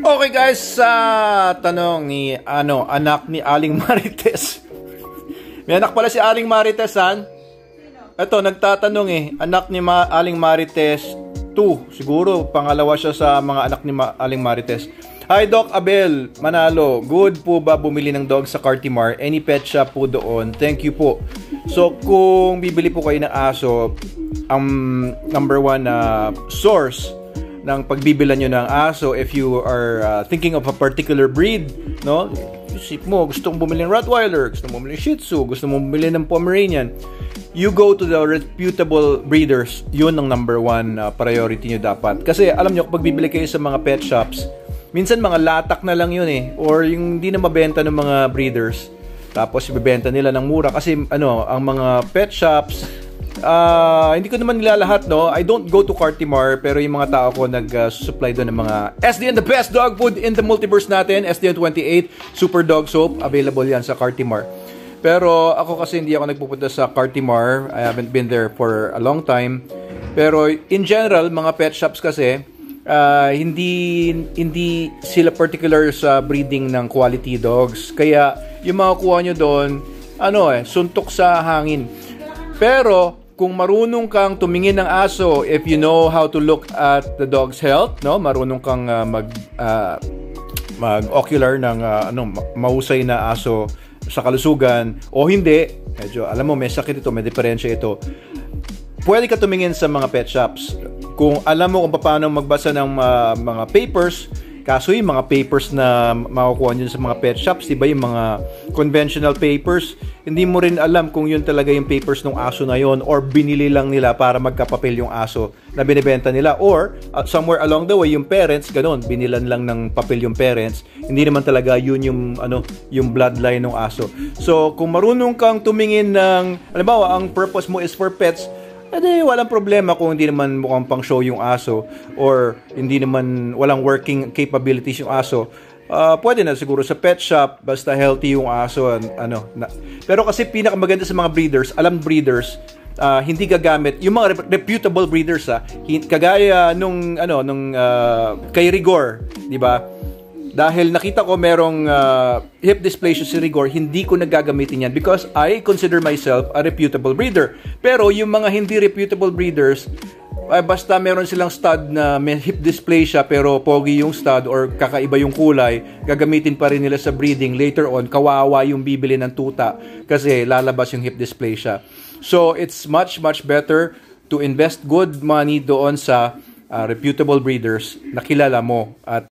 Okay guys, sa tanong ni ano, anak ni Aling Marites. May anak pala si Aling Marites, han? Ito, nagtatanong eh, anak ni Ma Aling Marites 2. Siguro, pangalawa siya sa mga anak ni Ma Aling Marites. Hi Doc Abel, Manalo. Good po ba bumili ng dog sa Cartimar? Any pet shop po doon? Thank you po. So, kung bibili po kayo ng aso, ang um, number one na uh, source ng pagbibilan nyo ng aso if you are uh, thinking of a particular breed, no? Isip mo, gusto mong bumili ng Rottweiler, gusto mong bumili ng Shih Tzu, gusto mong bumili ng Pomeranian. You go to the reputable breeders. Yun ang number one uh, priority nyo dapat. Kasi alam nyo, kapag bibili kayo sa mga pet shops, minsan mga latak na lang yun eh. Or yung hindi na mabenta ng mga breeders. Tapos ibebenta nila ng mura kasi ano, ang mga pet shops Uh, hindi ko naman nilalahat, no? I don't go to Cartimar, pero yung mga tao ko nag-supply doon ng mga SDN the best dog food in the multiverse natin, SDN 28 Super Dog Soap, available yan sa Cartimar. Pero ako kasi hindi ako nagpupunta sa Cartimar. I haven't been there for a long time. Pero in general, mga pet shops kasi, uh, hindi hindi sila particular sa breeding ng quality dogs. Kaya yung mga kuha nyo doon, ano eh, suntok sa hangin. Pero kung marunong kang tumingin ng aso, if you know how to look at the dog's health, no, marunong kang uh, mag uh, mag-ocular ng uh, ano mahusay na aso sa kalusugan o hindi, medyo alam mo may sakit ito, may diferensya ito. Pwede ka tumingin sa mga pet shops. Kung alam mo kung paano magbasa ng uh, mga papers, Kaso yung mga papers na makukuha nyo sa mga pet shops, di ba yung mga conventional papers, hindi mo rin alam kung yun talaga yung papers ng aso na yon or binili lang nila para magkapapel yung aso na binibenta nila. Or uh, somewhere along the way yung parents ganun binilan lang ng papel yung parents. Hindi naman talaga yun yung ano yung bloodline ng aso. So kung marunong kang tumingin ng halimbawa ang purpose mo is for pets edi walang problema kung hindi naman mukhang pang show yung aso or hindi naman walang working capabilities yung aso. Uh, pwede na siguro sa pet shop basta healthy yung aso ano na. pero kasi pinakamaganda sa mga breeders alam breeders uh, hindi gagamit yung mga reputable breeders ah kagaya nung ano nung uh, kay Rigor di ba dahil nakita ko merong uh, hip dysplasia si Rigor, hindi ko nagagamitin yan because I consider myself a reputable breeder. Pero yung mga hindi reputable breeders, ay basta meron silang stud na may hip dysplasia pero pogi yung stud or kakaiba yung kulay, gagamitin pa rin nila sa breeding. Later on, kawawa yung bibili ng tuta kasi lalabas yung hip dysplasia. So, it's much, much better to invest good money doon sa uh, reputable breeders na kilala mo at